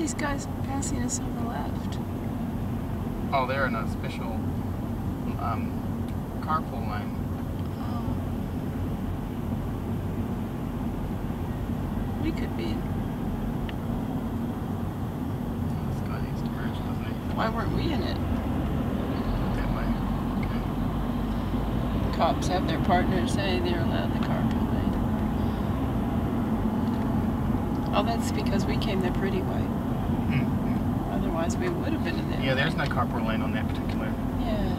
these guys passing us on the left? Oh, they're in a special um, carpool lane. Oh. We could be. This guy needs to merge, doesn't he? Why weren't we in it? That way. Okay. Cops have their partners say they're allowed the carpool lane. Oh, that's because we came the pretty way. Otherwise, we would have been in there. Yeah, there's no carpool lane on that particular. Yeah,